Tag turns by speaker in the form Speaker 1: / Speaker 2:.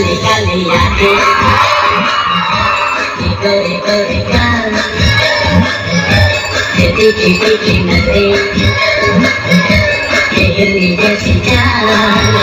Speaker 1: गली गली आके करे करे काम ये देखी देखी नदी ये हिरनी जैसी जान